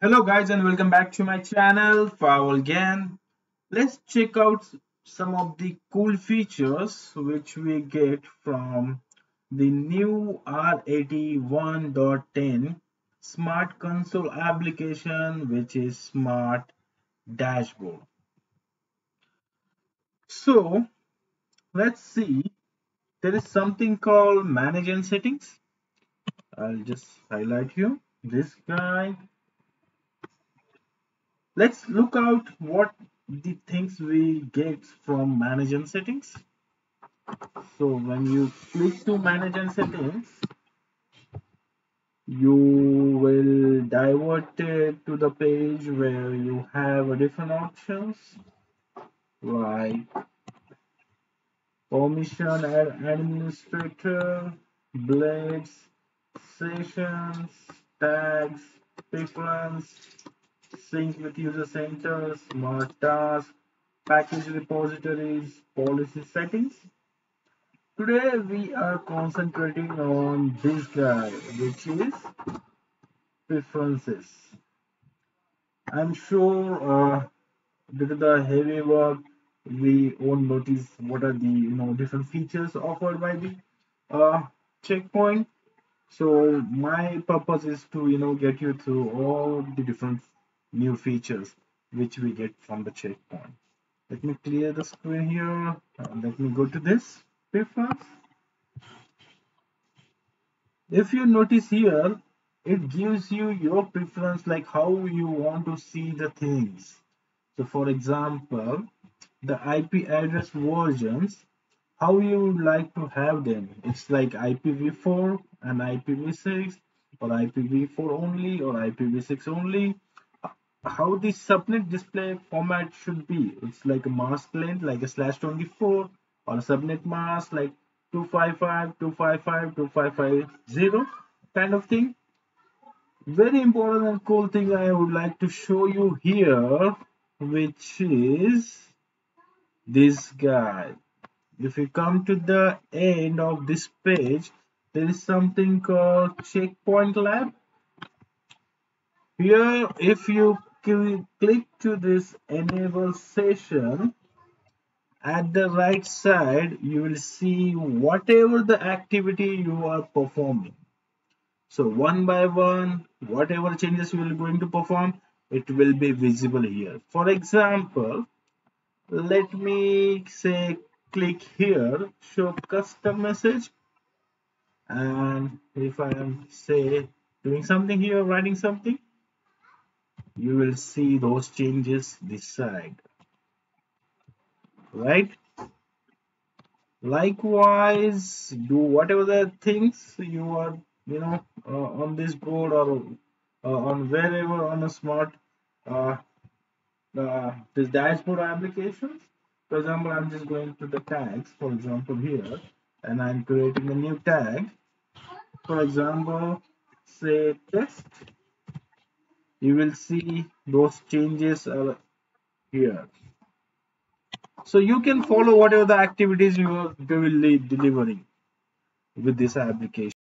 Hello guys and welcome back to my channel Firewall Gyaan. Let's check out some of the cool features which we get from the new R81.10 Smart Console application which is Smart Dashboard. So let's see there is something called manage and settings. I'll just highlight you this guy let's look out what the things we get from manage and settings. So when you click to manage and settings you will divert to the page where you have different options like permission administrator blades sessions tags preference sync with user center, smart task, package repositories, policy settings. Today we are concentrating on this guy which is preferences. I'm sure uh, due to the heavy work we won't notice what are the you know different features offered by the uh, checkpoint so my purpose is to you know get you through all the different new features which we get from the checkpoint. Let me clear the screen here. Uh, let me go to this preference. If you notice here, it gives you your preference like how you want to see the things. So for example, the IP address versions, how you would like to have them. It's like IPv4 and IPv6 or IPv4 only or IPv6 only how the subnet display format should be. It's like a mask length, like a slash 24, or a subnet mask, like 255, 255, 2550 kind of thing. Very important and cool thing I would like to show you here, which is this guy. If you come to the end of this page, there is something called checkpoint lab. Here, if you click to this enable session. At the right side you will see whatever the activity you are performing. So one by one whatever changes you are going to perform it will be visible here. For example let me say click here show custom message. And if I am say doing something here writing something you will see those changes this side. Right? Likewise do whatever the things you are you know uh, on this board or uh, on wherever on a smart uh, uh, this dashboard applications for example i'm just going to the tags for example here and i'm creating a new tag. For example say test you will see those changes are here. So you can follow whatever the activities you are delivering with this application